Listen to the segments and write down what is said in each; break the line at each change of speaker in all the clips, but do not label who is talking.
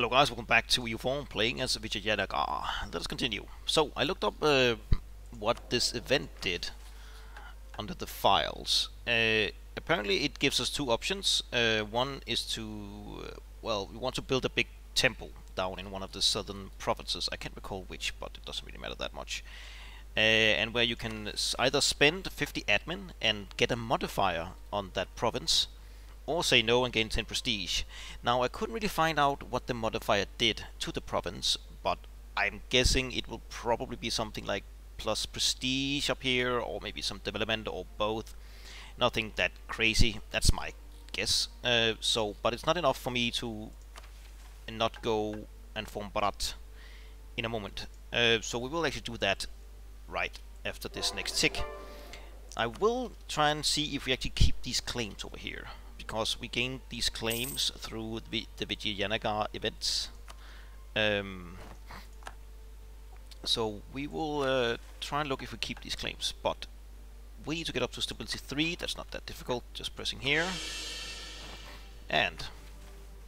Hello guys, welcome back to EU4 playing as Vijay Yadagar. Let us continue. So, I looked up uh, what this event did under the files. Uh, apparently it gives us two options. Uh, one is to, uh, well, we want to build a big temple down in one of the southern provinces. I can't recall which, but it doesn't really matter that much. Uh, and where you can either spend 50 admin and get a modifier on that province, or say no and gain 10 prestige. Now I couldn't really find out what the modifier did to the province, but I'm guessing it will probably be something like plus prestige up here, or maybe some development, or both. Nothing that crazy, that's my guess. Uh, so, but it's not enough for me to not go and form Bharat in a moment. Uh, so we will actually do that right after this next tick. I will try and see if we actually keep these claims over here because we gained these claims through the, the Vijayanagar events. Um, so we will uh, try and look if we keep these claims, but we need to get up to stability 3, that's not that difficult, just pressing here. And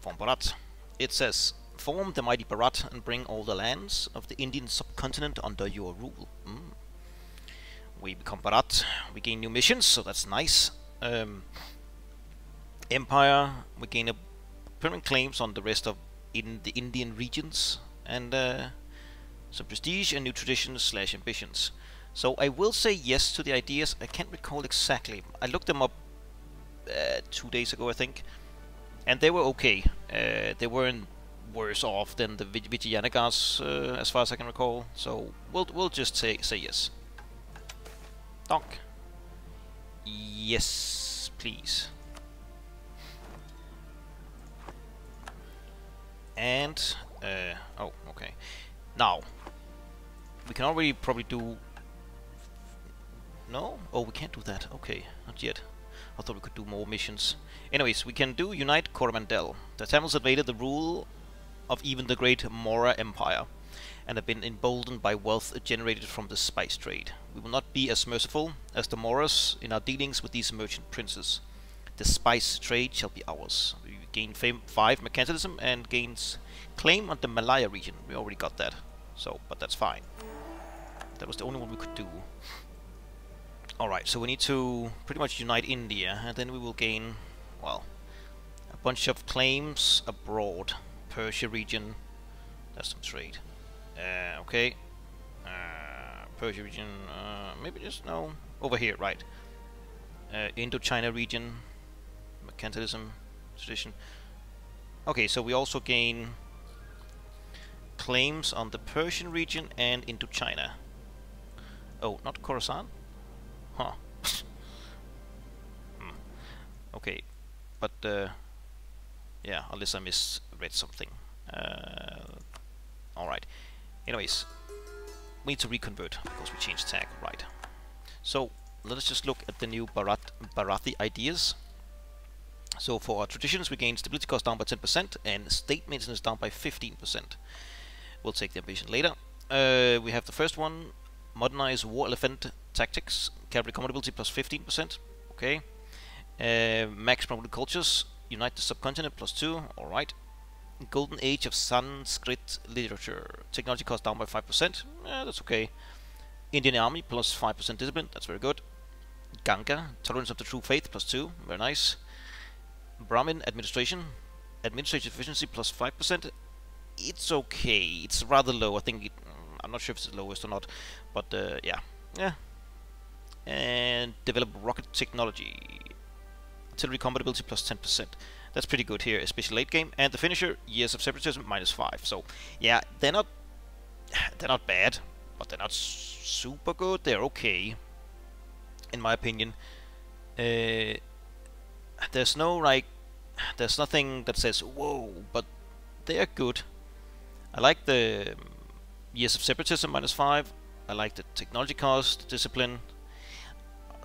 form Bharat. It says, form the mighty Bharat and bring all the lands of the Indian subcontinent under your rule. Mm. We become Bharat, we gain new missions, so that's nice. Um, empire. We gain a permanent claims on the rest of in the Indian regions and uh, some prestige and new traditions slash ambitions. So I will say yes to the ideas. I can't recall exactly. I looked them up uh, two days ago, I think, and they were okay. Uh, they weren't worse off than the Vijayanagas, uh, as far as I can recall. So we'll we'll just say say yes. Donk. Yes, please. And uh, oh okay. Now we can already probably do no? Oh we can't do that. Okay not yet. I thought we could do more missions. Anyways we can do unite Coromandel. The Tamils invaded the rule of even the great Maurya Empire and have been emboldened by wealth generated from the spice trade. We will not be as merciful as the Mauryas in our dealings with these merchant princes. The spice trade shall be ours. We gain fame 5 mercantilism and gains claim on the Malaya region. We already got that, so but that's fine. That was the only one we could do. Alright, so we need to pretty much unite India, and then we will gain, well, a bunch of claims abroad. Persia region, that's some trade. Uh, okay. Uh, Persia region, uh, maybe just, no, over here, right. Uh, Indochina region, mercantilism, tradition. Okay, so we also gain claims on the Persian region and Indochina. Oh, not Khorasan? Huh. hmm. Okay, but uh, yeah, unless I misread something. Uh, Alright. Anyways, we need to reconvert because we changed tag, right. So, let us just look at the new Bharat Bharathi ideas. So for our traditions, we gain stability cost down by 10% and state maintenance down by 15%. We'll take the ambition later. Uh, we have the first one, modernize war elephant tactics, cavalry compatibility plus 15%. Okay. Uh, max promoted cultures, unite the subcontinent plus 2. Alright. Golden Age of Sanskrit literature, technology cost down by 5%. Eh, that's okay. Indian Army plus 5% discipline, that's very good. Ganga, tolerance of the true faith plus 2, very nice. Brahmin administration, administrative efficiency plus 5%. It's okay. It's rather low. I think it, I'm not sure if it's the lowest or not, but uh, yeah, yeah. And develop rocket technology, artillery compatibility plus 10%. That's pretty good here, especially late game. And the finisher, years of separatism minus five. So yeah, they're not they're not bad, but they're not super good. They're okay, in my opinion. Uh, there's no like there's nothing that says whoa but they're good. I like the years of separatism minus 5 I like the technology cost discipline.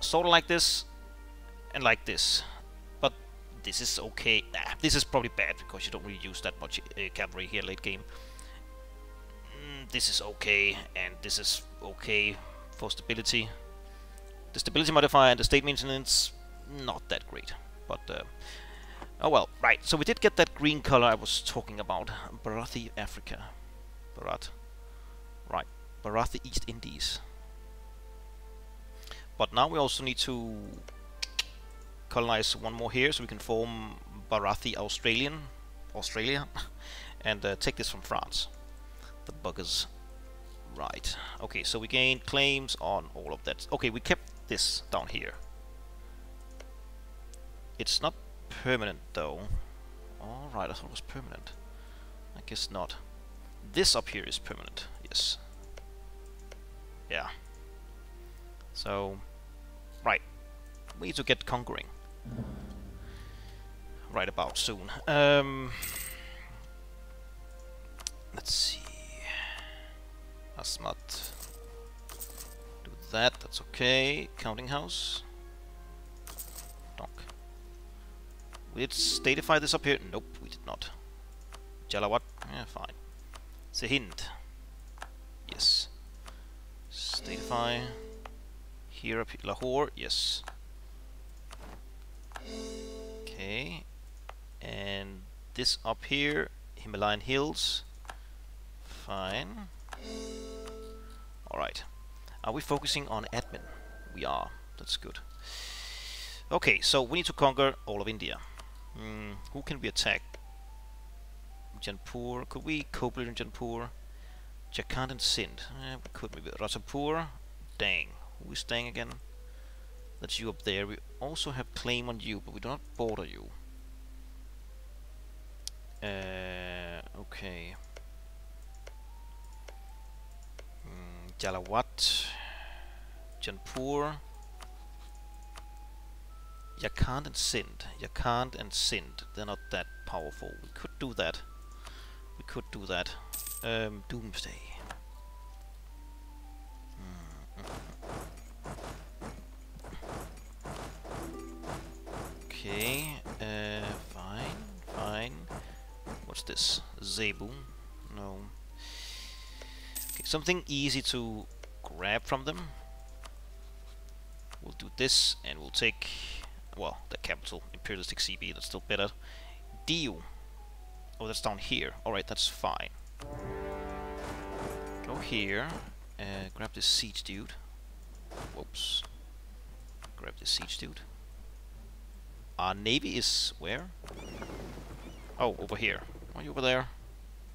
Sort of like this and like this. But this is okay. Nah, this is probably bad because you don't really use that much uh, cavalry here late game. Mm, this is okay and this is okay for stability. The stability modifier and the state maintenance not that great but uh, Oh well, right. So we did get that green color I was talking about. Barathi, Africa. Bharat. Right. Barathi, East Indies. But now we also need to colonize one more here so we can form Barathi Australian, Australia, and uh, take this from France. The buggers. Right. Okay, so we gained claims on all of that. Okay, we kept this down here. It's not permanent though. Alright, I thought it was permanent. I guess not. This up here is permanent, yes. Yeah. So, right. We need to get conquering. Right about soon. Um, let's see. Asmat. Do that, that's okay. Counting house. We did statify this up here? Nope, we did not. Jalawat? Yeah, fine. It's a hint. Yes. Statify. Here up Lahore, yes. Okay. And this up here, Himalayan Hills. Fine. Alright. Are we focusing on admin? We are. That's good. Okay, so we need to conquer all of India. Mm, who can we attack? Jaunpur. Could we cope in Jaunpur? Jharkhand and Sindh. Eh, we could maybe. Ratanpur. Dang. Who is Dang again? That's you up there. We also have claim on you, but we do not border you. Uh, okay. Mm, Jalawat. Jaunpur. Jharkhand and Sindh. Jharkhand and Sindh. They're not that powerful. We could do that. We could do that. Um, Doomsday. Okay, uh, fine, fine. What's this? Zebu? No. Okay, something easy to grab from them. We'll do this, and we'll take, well, the capital, Imperialistic CB, that's still better. Deal. Oh, that's down here. Alright, that's fine. Go here, uh, grab this siege dude. Whoops. Grab this siege dude. Our navy is where? Oh, over here. Are you over there?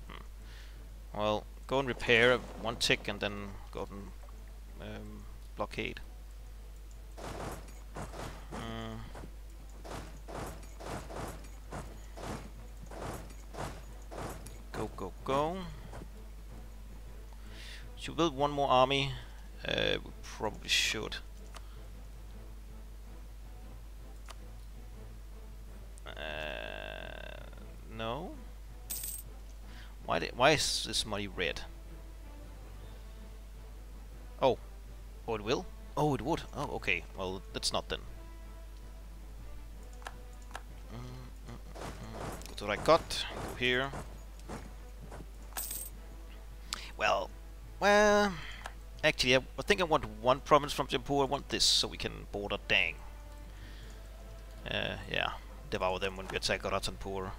Hmm. Well, go and repair one tick and then go and um, blockade. Go, go, go. Should build one more army? Uh, we probably should. No. Why did, why is this money red? Oh. Oh, it will? Oh, it would. Oh, okay. Well, that's not then. Mm, mm, mm, Go to I got. Go here. Well, well, actually, I, think I want one province from Jaipur. I want this so we can border Dang. Uh, yeah, devour them when we attack Ratanpur.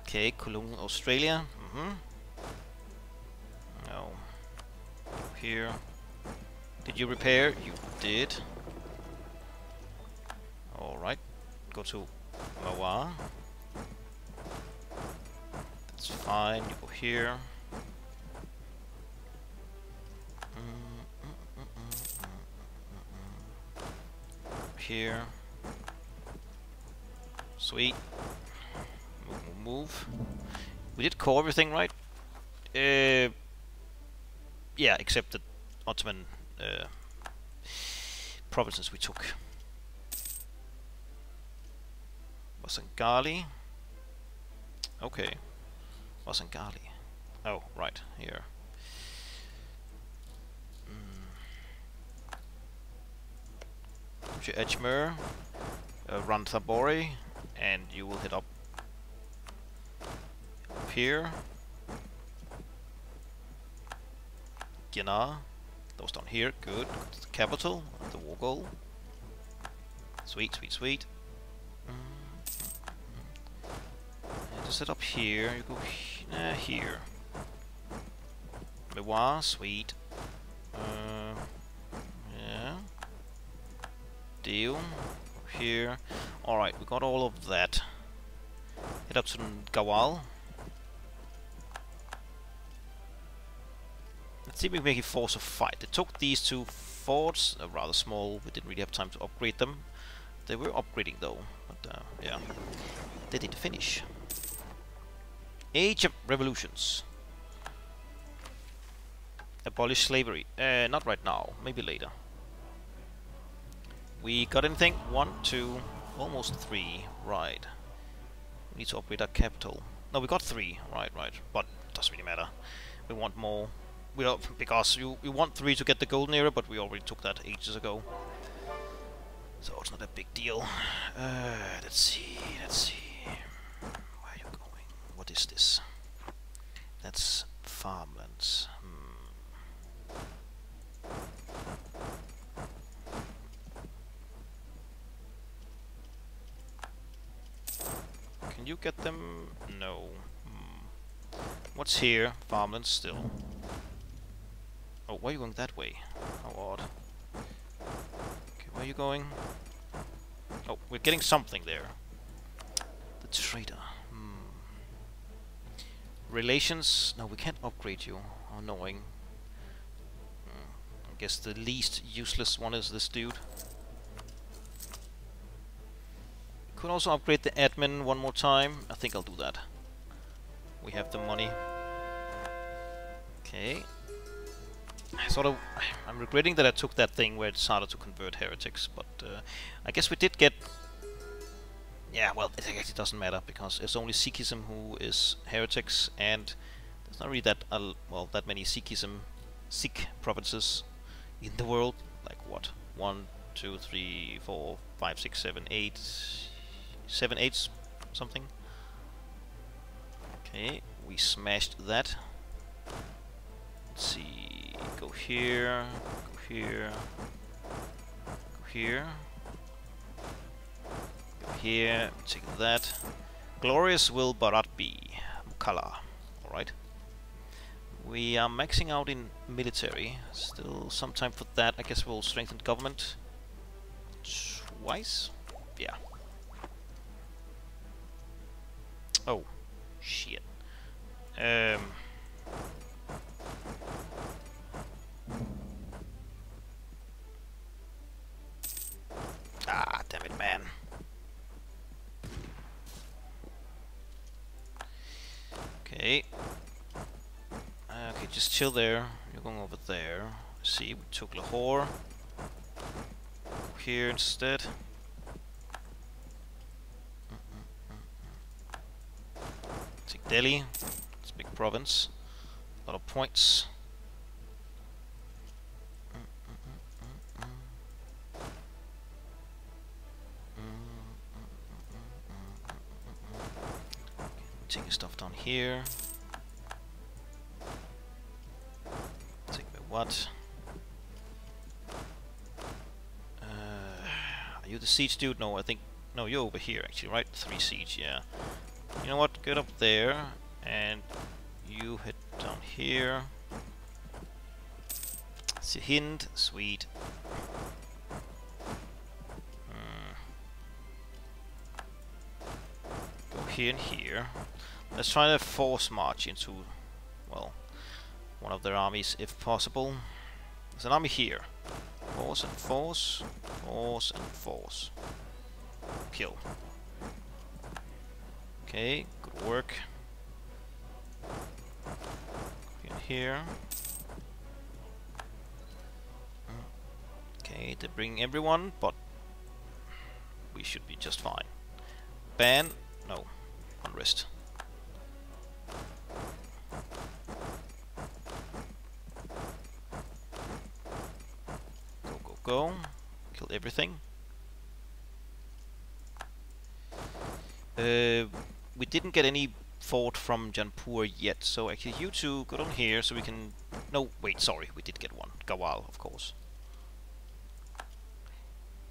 Okay, Cologne, Australia. Mm -hmm. No. Here. Did you repair? You did. Alright. Go to Mawa. That's fine. You go here. Here. Sweet move. We did core everything, right? Uh, yeah, except the Ottoman uh, provinces we took. Vasangali. Okay. Vasangali. Oh, right, here. Mm. Ajmer, uh, Ranthambore, and you will hit up here. Gina. Those down here, good. The capital, the war goal. Sweet, sweet, sweet. Set up here, you go he uh, here. Mewar, sweet. Uh, yeah. Deal. Here. Alright, we got all of that. Head up to Gawal. Let's see if we can force a fight. They took these two forts, uh, rather small, we didn't really have time to upgrade them. They were upgrading though, but uh, yeah. They didn't finish. Age of Revolutions. Abolish slavery. Uh, not right now, maybe later. We got anything? One, two, almost three. Right. We need to upgrade our capital. No, we got three. Right, right. But doesn't really matter. We want more. We are, because you we want three to get the golden era, but we already took that ages ago. So it's not a big deal. Uh, let's see. Let's see. Where are you going? What is this? That's farmlands. Hmm. Can you get them? No. Hmm. What's here? Farmlands still. Oh, why are you going that way? How odd. Okay, where are you going? Oh, we're getting something there. The trader. Relations? No, we can't upgrade you. Annoying. Hmm. I guess the least useless one is this dude. Could also upgrade the admin one more time. I think I'll do that. We have the money. Okay. Sort of, I'm regretting that I took that thing where it started to convert heretics, but uh, I guess we did get. Yeah, well, it actually doesn't matter because it's only Sikhism who is heretics, and there's not really that well that many Sikhism Sikh provinces in the world. Like what? One, two, three, four, five, six, seven, eight, seven, eight, something. Okay, we smashed that. Let's see, go here, go here, go here, here, take that. Glorious will Bharat be, Mukalla, alright. We are maxing out in military, still some time for that, I guess we'll strengthen government twice? Yeah. Oh, shit. Um. Ah, damn it, man. Okay. Okay, just chill there. You're going over there. See, we took Lahore. Here instead. Take Delhi. It's a big province. A lot of points. Here. Take me what? Uh, are you the siege dude? No, I think... No, you're over here actually, right? Three siege, yeah. You know what? Get up there, and you head down here. Sirhind, sweet. Hmm. Go here and here. Let's try to force march into, well, one of their armies if possible. There's an army here. Force and force, force and force. Kill. Okay, good work. In here. Okay, they bring everyone, but we should be just fine. Ban, no, unrest. Go. Kill everything. Uh, we didn't get any fort from Jaunpur yet, so actually you two go down here so we can... No, wait, sorry, we did get one. Gawal, of course.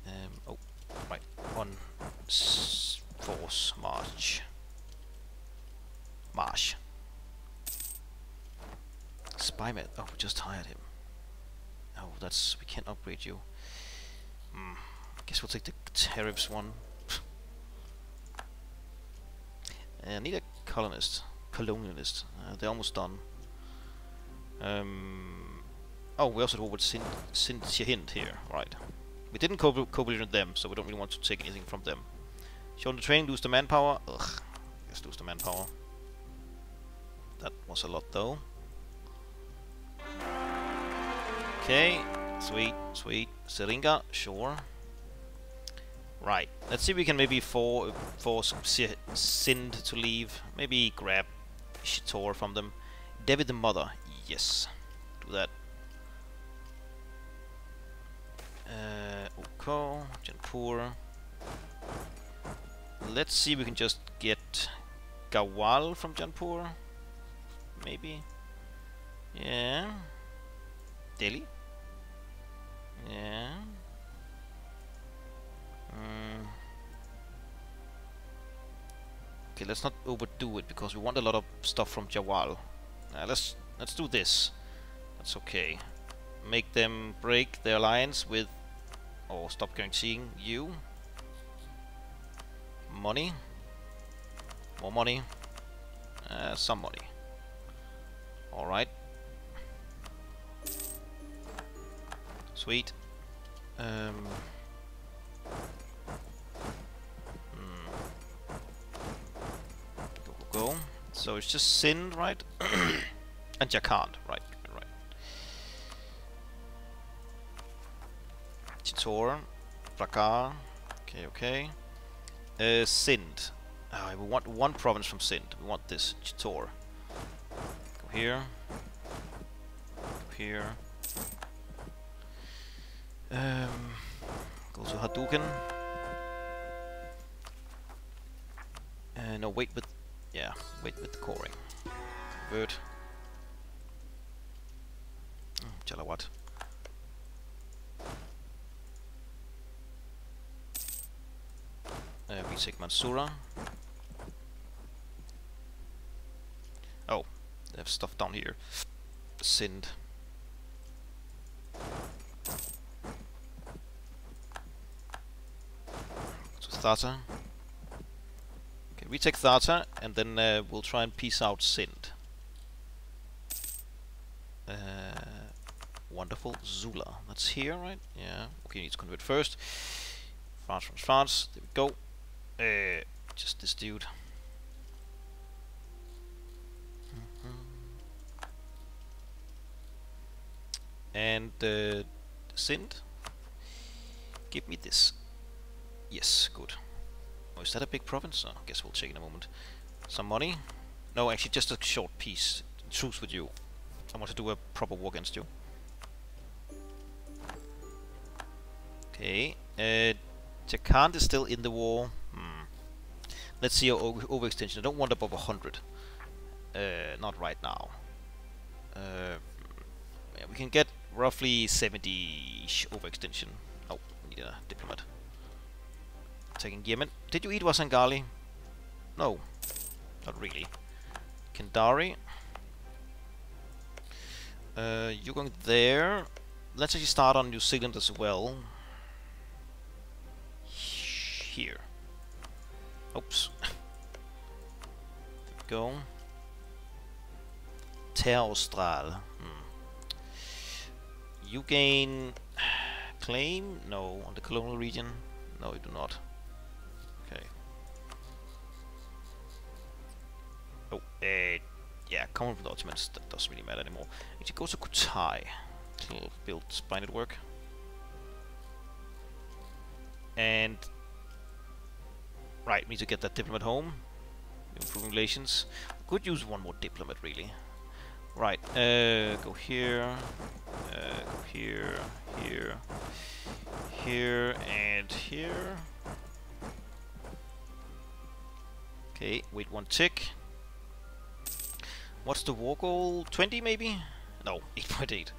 Um, oh, right, one force march. Marsh. Spymet. Oh, we just hired him. Oh, that's... we can't upgrade you. Hmm. I guess we'll take the tariffs one. I uh, need a colonist. Colonialist. Uh, they're almost done. Um, oh, we also have with Sin Sintihind here. Right. We didn't co co-belligerent them, so we don't really want to take anything from them. Show on the training, lose the manpower. Ugh. Let's lose the manpower. That was a lot though. Okay, sweet, sweet. Seringa, sure. Right, let's see if we can maybe for force Sind to leave. Maybe grab Chitor from them. David the Mother, yes. Do that. Uh, Oko, Jaunpur. Let's see if we can just get Gawal from Jaunpur. Maybe. Yeah. Delhi. Yeah. Mm. Okay, let's not overdo it because we want a lot of stuff from Jawal. Uh, let's let's do this. That's okay. Make them break their alliance with, or stop guaranteeing you. Money. More money. Uh, some money. All right. Sweet. Um. Hmm. Go, go, go. So it's just Sin, right? and Jharkhand, right, right. Chitor, Prakar, okay, okay. Uh, Sind. Oh, we want one province from Sind. We want this, Chitor. Go here. Go here. Um, go to Hadouken. Uh, no, wait with... Yeah, wait with the coring. Convert. Oh, Jalawat. Uh, we take Mansura. Oh, they have stuff down here. Sind. Thatta. Okay, we take Thatta, and then uh, we'll try and piece out Sind. Uh, wonderful. Zula. That's here, right? Yeah. Okay, need to convert first. France, France, France. There we go. Uh, just this dude. Mm-hmm. And uh, Sind. Give me this. Yes, good. Oh, is that a big province? Oh, I guess we'll check in a moment. Some money? No, actually just a short peace. Truce with you. I want to do a proper war against you. Okay. Uh, Jharkhand is still in the war. Hmm. Let's see our overextension. I don't want above 100. Uh, not right now. Uh, yeah, we can get roughly 70 overextension. Oh, we need a diplomat. Taking Yemen. Did you eat Wasangali? No. Not really. Kendari. Uh, you're going there. Let's actually start on New Zealand as well. Here. Oops. go. Terostral. Hmm. You gain claim? No. On the colonial region? No, you do not. Oh, uh, yeah, common with Ottomans, that doesn't really matter anymore. Actually, go to Kutai build spy network. And right, we need to get that diplomat home. Improving relations. Could use one more diplomat, really. Right, uh, go here, uh, go here, here, here, and here. Okay, wait one tick. What's the war goal? 20 maybe? No, 8.8.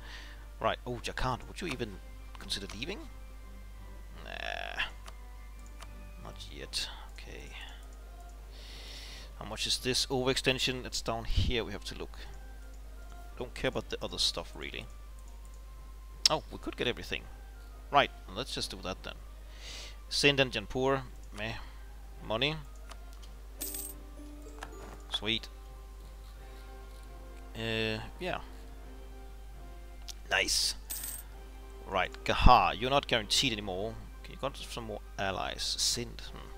Right. Oh, Jakarta. Would you even consider leaving? Nah. Not yet. Okay. How much is this overextension? It's down here we have to look. Don't care about the other stuff really. Oh, we could get everything. Right, let's just do that then. Sindh and Jaipur, meh. Money. Sweet. Uh, yeah. Nice. Right, Gaha, you're not guaranteed anymore. Can you got some more allies? Sind. Hmm.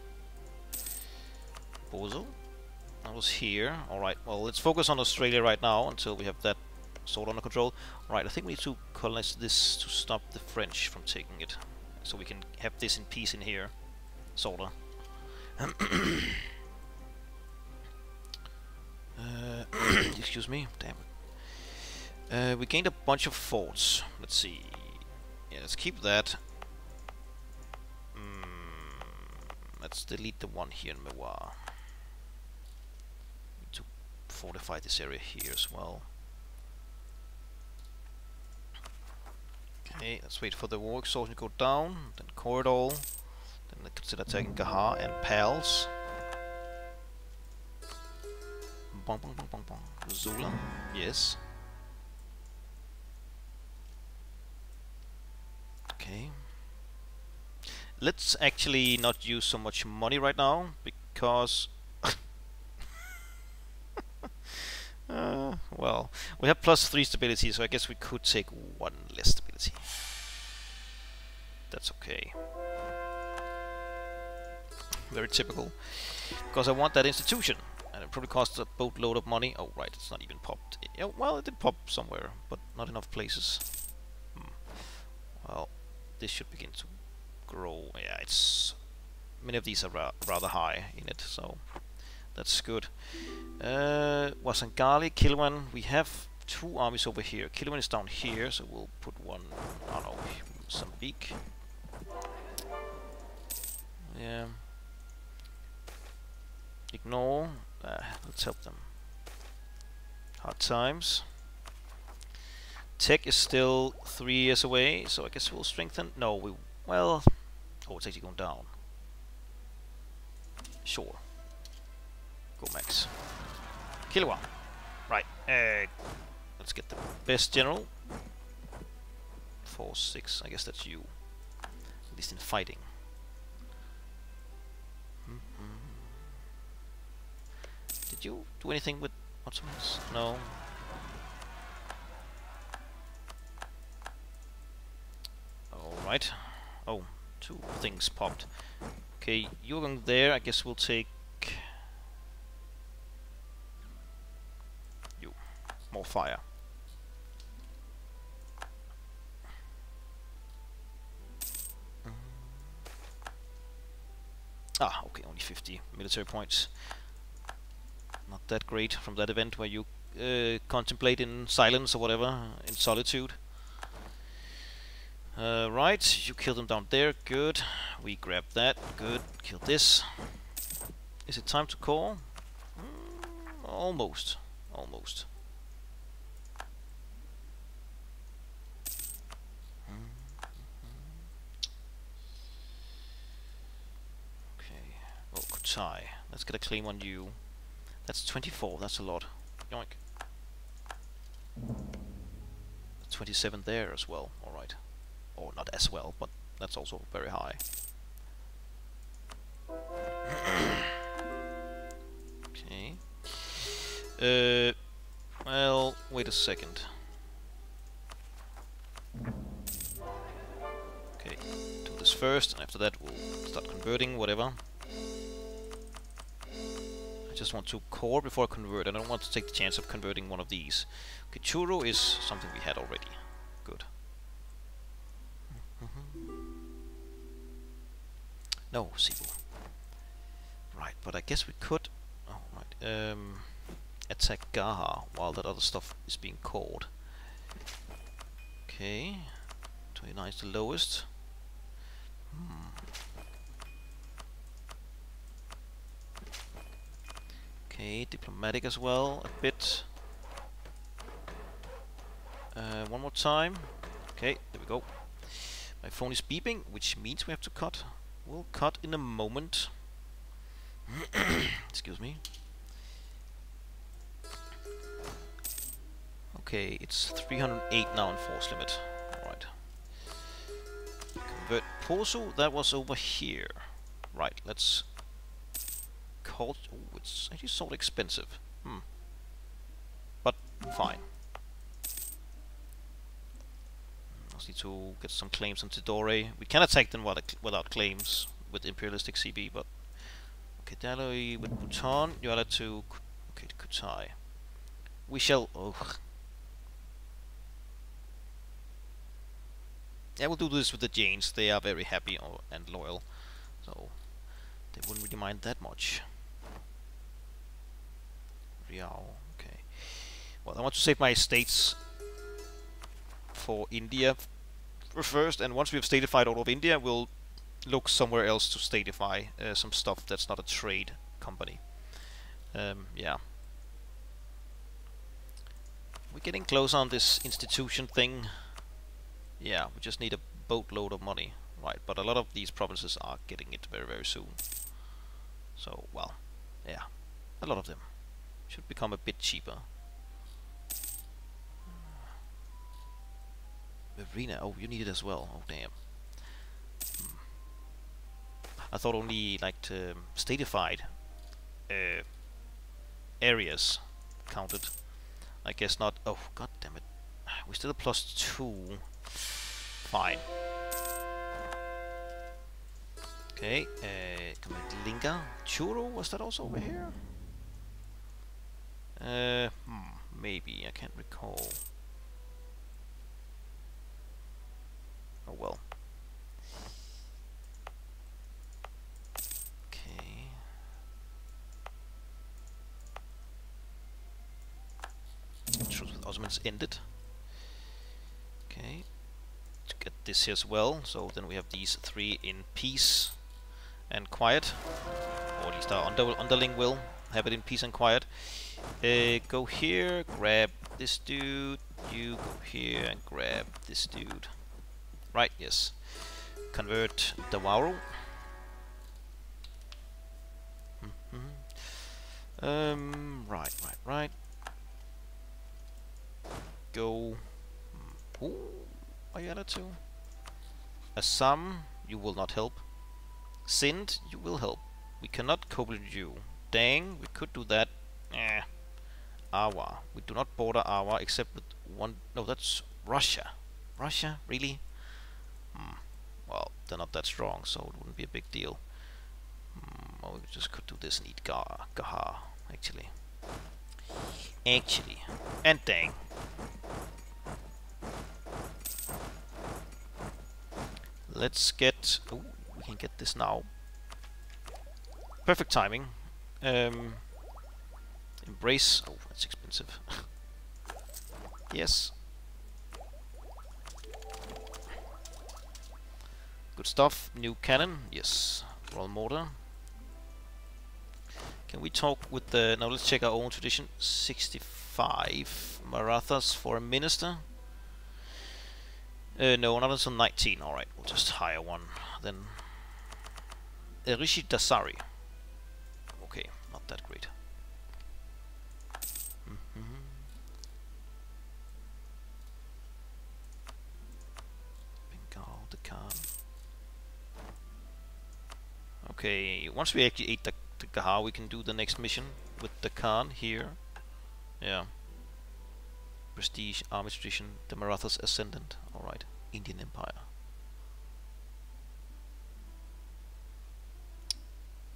Bozo? That was here. Alright, well, let's focus on Australia right now until we have that sort under control. Right, I think we need to colonize this to stop the French from taking it. So we can have this in peace in here. Sorta. excuse me, damn it. Uh, we gained a bunch of forts. Let's see. Yeah, let's keep that. Mm, let's delete the one here in Mewar. Need to fortify this area here as well. Okay, let's wait for the war exhaustion to go down, then Corridor, then they consider taking Gaha and Pals. Bong bong bong. Zula, yes. Okay. Let's actually not use so much money right now, because... uh, well, we have plus 3 stability, so I guess we could take one less stability. That's okay. Very typical. Because I want that institution. And it probably costs a boatload of money. Oh, right, it's not even popped. Well, it did pop somewhere, but not enough places. Hmm. Well, this should begin to grow. Yeah, it's... Many of these are ra rather high in it, so that's good. Uh, Wasangali, Kilwan, we have two armies over here. Kilwan is down here, so we'll put one, don't know, Mozambique. Yeah. Ignore. Uh, let's help them. Hard times. Tech is still three years away, so I guess we'll strengthen. No, we well. Oh, it's actually going down. Sure. Go max. Kilwa. Right. Uh, let's get the best general. Four, six. I guess that's you. At least in fighting. Did you do anything with Ottomans? No. Alright. Oh, two things popped. Okay, you're going there. I guess we'll take... You. More fire. Ah, okay, only 50 military points not that great from that event where you uh, contemplate in silence or whatever, in solitude. Uh, right, you kill them down there, good. We grab that, good. Kill this. Is it time to call? Mm, almost, almost. Okay, oh, Kutai. Let's get a claim on you. That's 24, that's a lot. Yoink. 27 there as well, alright. Or not as well, but that's also very high. okay. Uh, well, wait a second. Okay, do this first, and after that we'll start converting, whatever just want to core before I convert. I don't want to take the chance of converting one of these. Okay, is something we had already. Good. no, Cebu. Right, but I guess we could... Oh, right. Um, attack Gaha while that other stuff is being caught. Okay. 29 is the lowest. Hmm. Okay, diplomatic as well, a bit. Uh, one more time. Okay, there we go. My phone is beeping, which means we have to cut. We'll cut in a moment. Excuse me. Okay, it's 308 now in force limit. Alright. Convert Poso, that was over here. Right, let's call... Oh, it's actually of expensive. Hmm. But, fine. need to get some claims on Tidore. We can attack them without claims with Imperialistic CB, but... Okay, Daloy with Bhutan, you are to... Okay, to Kutai. We shall... Oh. Yeah, we'll do this with the Jains. They are very happy and loyal. So, they wouldn't really mind that much. Riao, okay. Well, I want to save my estates for India first, and once we have statified all of India, we'll look somewhere else to statify uh, some stuff that's not a trade company. Um, yeah. We're getting close on this institution thing. Yeah, we just need a boatload of money. Right, but a lot of these provinces are getting it very, very soon. So, well, yeah, a lot of them should become a bit cheaper. Arena. Oh, you need it as well. Oh, damn. Hmm. I thought only, like, to statified uh, areas counted. I guess not. Oh, god damn it. We still have plus two. Fine. Okay, uh, Linga. Churo, was that also over here? Uh, hmm, maybe, I can't recall. Oh well. Okay. Truce with Ottomans ended. Okay. To get this here as well, so then we have these three in peace and quiet. Or at least our under underling will have it in peace and quiet. Uh, go here, grab this dude, you go here and grab this dude. Right, yes. Convert Dawaro. Mm -hmm. Um, right, right, right. Go. Who are you to? Assam, you will not help. Sind, you will help. We cannot cope with you. Dang, we could do that. Eh. Awa. We do not border Awa except with one... No, that's Russia. Russia? Really? Hmm. Well, they're not that strong, so it wouldn't be a big deal. Hmm. Well, we just could do this and eat Gaha, Gaha actually. Actually. And dang. Let's get... Oh, we can get this now. Perfect timing. Um, embrace... Oh, that's expensive. yes. Good stuff. New cannon. Yes. Roll mortar. Can we talk with the... Now let's check our own tradition. 65 Marathas for a minister. Uh, no, not until 19. Alright, we'll just hire one. Then... Rishi Dasari. Okay, not that great. Mm -hmm. Okay, once we actually ate the, the Gaha, we can do the next mission with the Khan here. Yeah. Prestige, Army Tradition, the Marathas Ascendant. Alright, Indian Empire.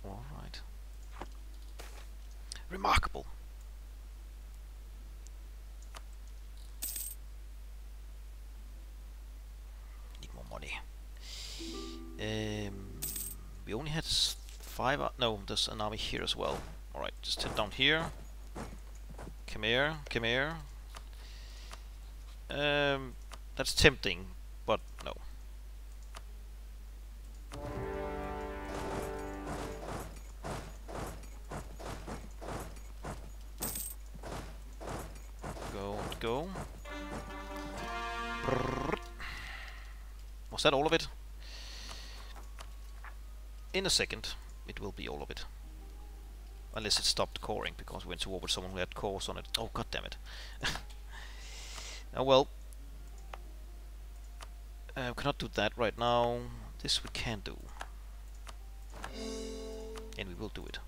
Alright. Remarkable. Need more money. Um, we only had five... No, there's an army here as well. Alright, just head down here. Come here, come here. Um, that's tempting, but no. Go go. Brrr. Was that all of it? In a second, it will be all of it. Unless it stopped coring because we went to war with someone who had cores on it. Oh god damn it. oh well. Uh, we cannot do that right now. This we can do. And we will do it.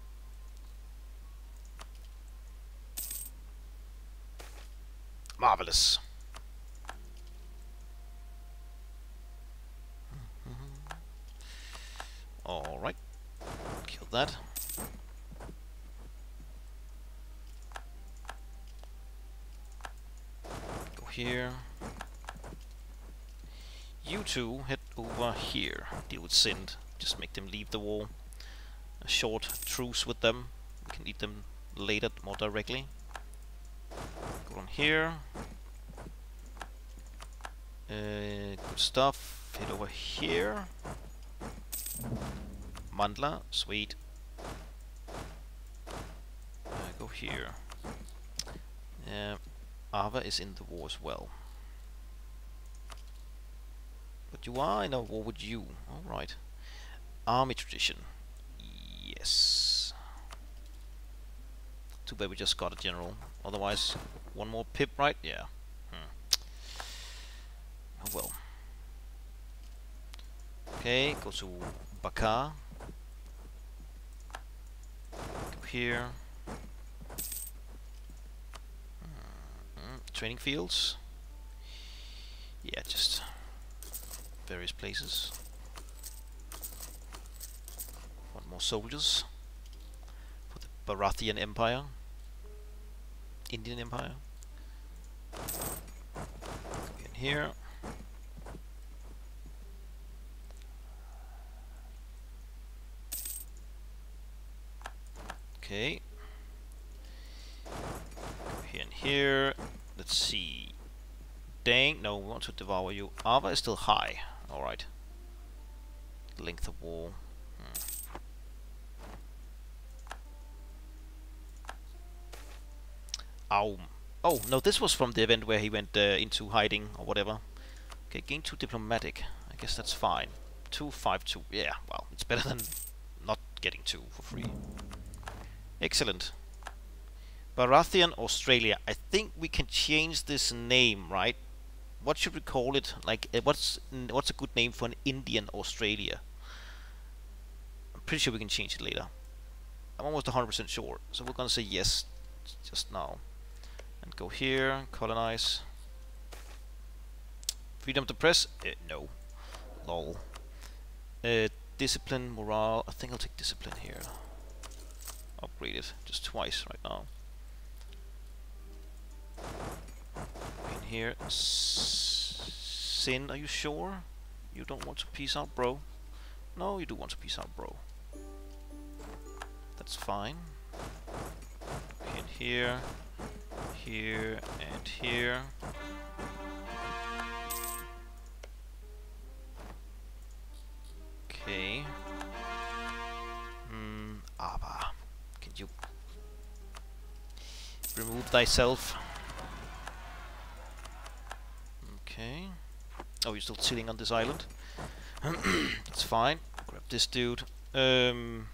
Marvelous. Alright. Kill that. Go here. You two head over here. Deal with Sind. Just make them leave the wall. A short truce with them. We can eat them later more directly. Go on here. Uh, good stuff. Head over here. Mandla, sweet. Uh, go here. Uh, Ava is in the war as well. But you are in a war with you. Alright. Army tradition. Yes. Too bad we just got a general. Otherwise, one more pip, right? Yeah. Hmm. Oh well. Okay, go to Bakar. Go here. Mm, training fields. Yeah, just various places. Want more soldiers for the Barathian Empire, Indian Empire. in here. Okay. Here and here. Let's see. Dang, no, we want to devour you. Ava is still high. Alright. Length of wall. Hmm. Oh, no, this was from the event where he went uh, into hiding or whatever. Okay, gain 2 diplomatic. I guess that's fine. 2, 5, 2. Yeah, well, it's better than not getting 2 for free. Excellent. Barathian Australia. I think we can change this name, right? What should we call it? Like, uh, what's what's a good name for an Indian Australia? I'm pretty sure we can change it later. I'm almost 100% sure. So we're gonna say yes just now. And go here, colonize. Freedom to press? Uh, no. Lol. Uh, discipline, morale. I think I'll take discipline here upgrade it just twice right now. In here, Sind, are you sure? You don't want to peace out, bro? No, you do want to peace out, bro. That's fine. In here, here, and here. Okay. Hmm, aber remove thyself. Okay. Oh, you're still sitting on this island. That's fine. Grab this dude. Um,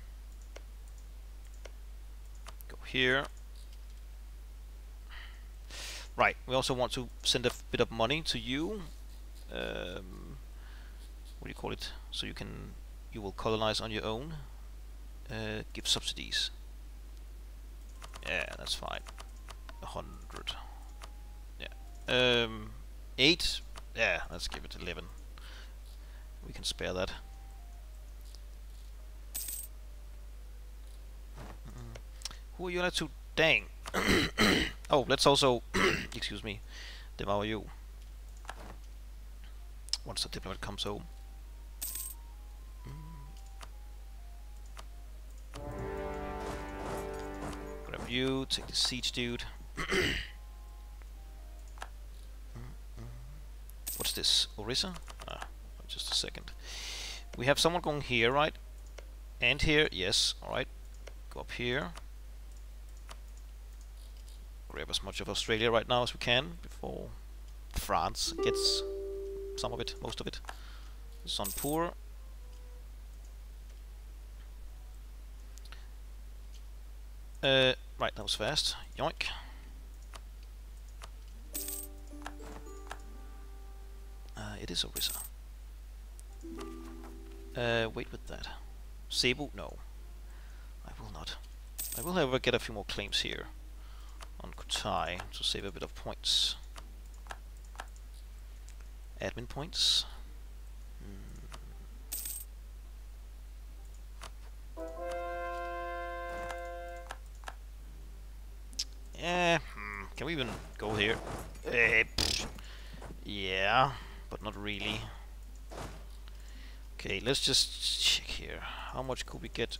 go here. Right. We also want to send a bit of money to you. Um, what do you call it? So you can you will colonize on your own. Uh, give subsidies. Yeah, that's fine. A hundred. Yeah. Um, eight. Yeah, let's give it eleven. We can spare that. Mm. Who are you to? Dang. oh, let's also, excuse me, devour you. Once the diplomat comes home. Grab you, take the siege dude. What's this? Orissa? Ah, just a second. We have someone going here, right? And here, yes, alright. Go up here. Grab as much of Australia right now as we can before France gets some of it, most of it. Sonpur. Uh, right, that was fast. Yoink. It is Orissa. Uh, wait with that. Cebu? No. I will not. I will however get a few more claims here on Kutai to save a bit of points. Admin points. Hmm. Eh, hmm. can we even go here? Eh, yeah, but not really. Okay, let's just check here. How much could we get?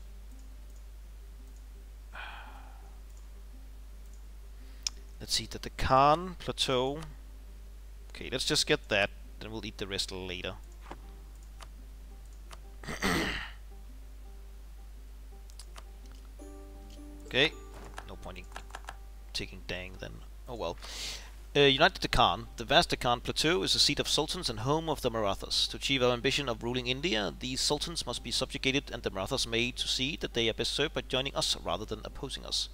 Let's see, that Deccan Plateau. Okay, let's just get that, then we'll eat the rest later. okay, no point in taking Dang then. Oh well. Uh, United Deccan. The vast Deccan Plateau is the seat of sultans and home of the Marathas. To achieve our ambition of ruling India, these sultans must be subjugated and the Marathas made to see that they are best served by joining us rather than opposing us.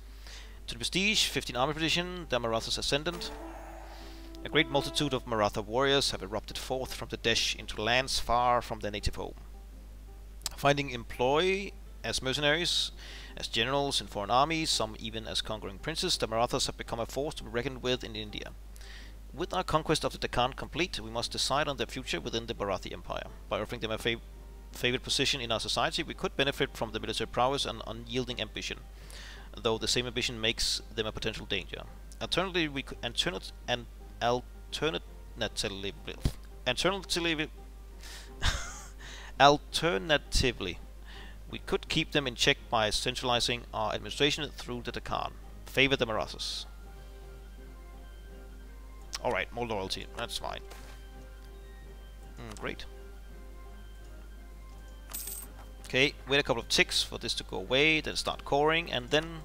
To the prestige, 15 army position, the Marathas ascendant. A great multitude of Maratha warriors have erupted forth from the Desh into lands far from their native home. Finding employ as mercenaries, as generals in foreign armies, some even as conquering princes, the Marathas have become a force to be reckoned with in India. With our conquest of the Deccan complete, we must decide on their future within the Marathi Empire. By offering them a fav favored position in our society, we could benefit from the military prowess and unyielding ambition, though the same ambition makes them a potential danger. Alternatively, we could and alternatively alternatively alternatively we could keep them in check by centralizing our administration through the Deccan. Favor the Marathas. Alright, more loyalty. That's fine. Mm, great. Okay, wait a couple of ticks for this to go away, then start coring, and then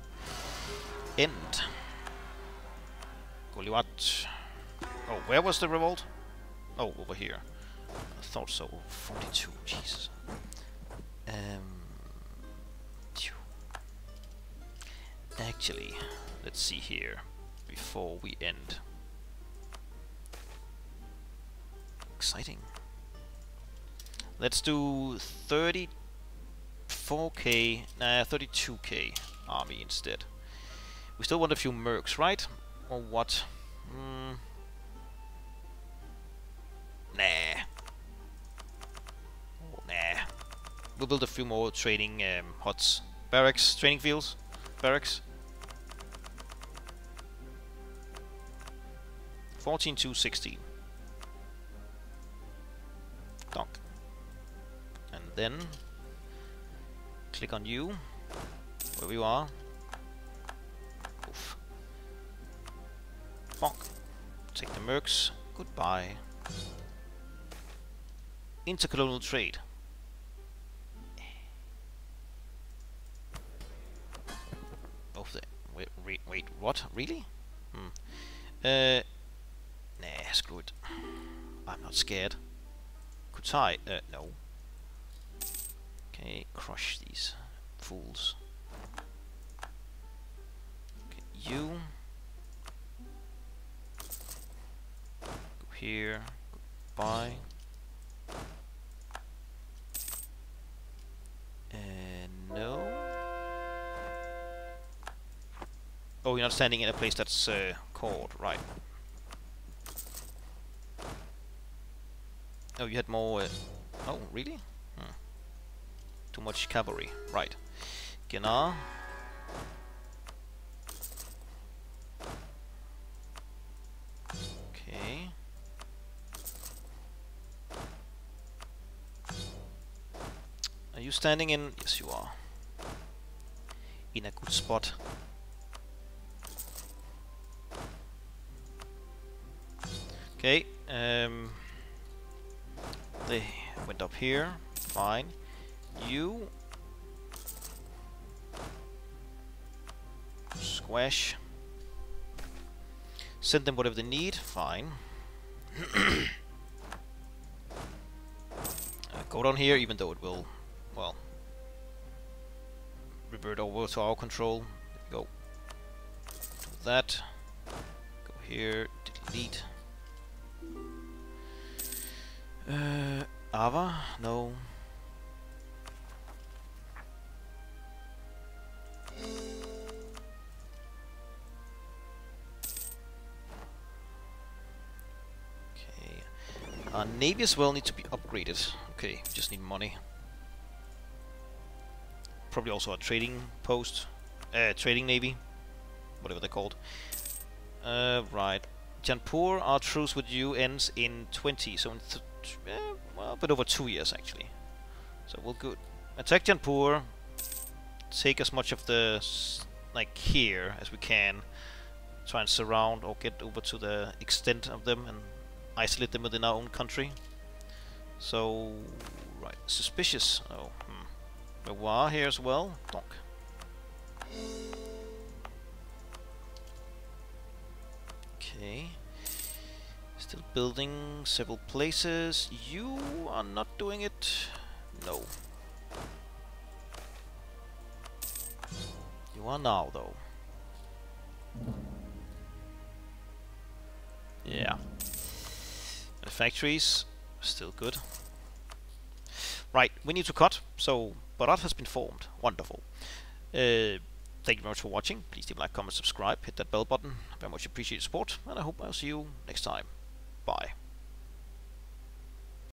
end. Goliwat. Oh, where was the revolt? Oh, over here. I thought so. 42, Jesus. Um, actually, let's see here before we end. Exciting. Let's do 34k, nah, 32k army instead. We still want a few mercs, right? Or what? Mm. Nah. Nah. We'll build a few more training um, huts. Barracks, training fields, barracks. 14 to 16. Donk. And then click on you, where you are. Oof. Bonk. Take the mercs. Goodbye. Intercolonial trade. Oh, wait, wait, wait, what? Really? Hmm. Uh, nah, screw it. I'm not scared. Kutai, uh, no. Okay, crush these fools. Okay, you. Go here. Goodbye. And no. Oh, you're not standing in a place that's uh, called, right. Oh, you had more... Uh, oh, really? Hmm. Too much cavalry. Right. Genar. Okay. Are you standing in... Yes, you are. In a good spot. Okay. Um they went up here. Fine. You... Squash. Send them whatever they need. Fine. uh, go down here, even though it will, well, revert over to our control. Go. Do that. Go here. Delete. Uh, Ava? No. Uh, Navy as well needs to be upgraded. Okay, just need money. Probably also a trading post. Uh, trading Navy. Whatever they're called. Uh, right. Jaunpur, our truce with you ends in 20, so in eh, well, a bit over two years actually. So we'll go attack Jaunpur, take as much of the like here as we can, try and surround or get over to the extent of them and isolate them within our own country. So, right, suspicious. Oh, hmm. Mewar here as well. Donk. Okay. Still building several places. You are not doing it. No. You are now, though. Yeah factories, still good. Right, we need to cut, so Bharat has been formed. Wonderful. Uh, thank you very much for watching. Please leave a like, comment, subscribe, hit that bell button. Very much appreciate your support, and I hope I'll see you next time. Bye.